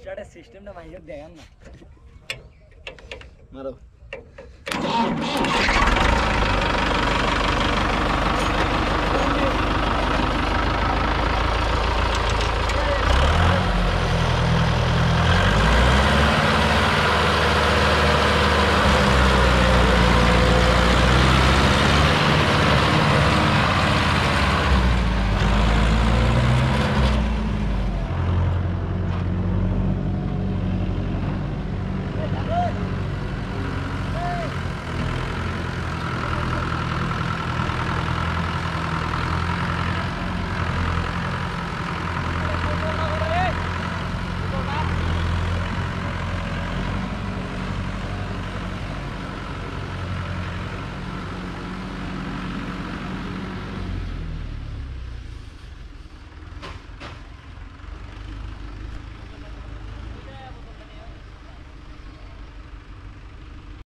স্টার্টের সিস্টেমটা মাইকে দেখেন না। মারো।